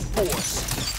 force.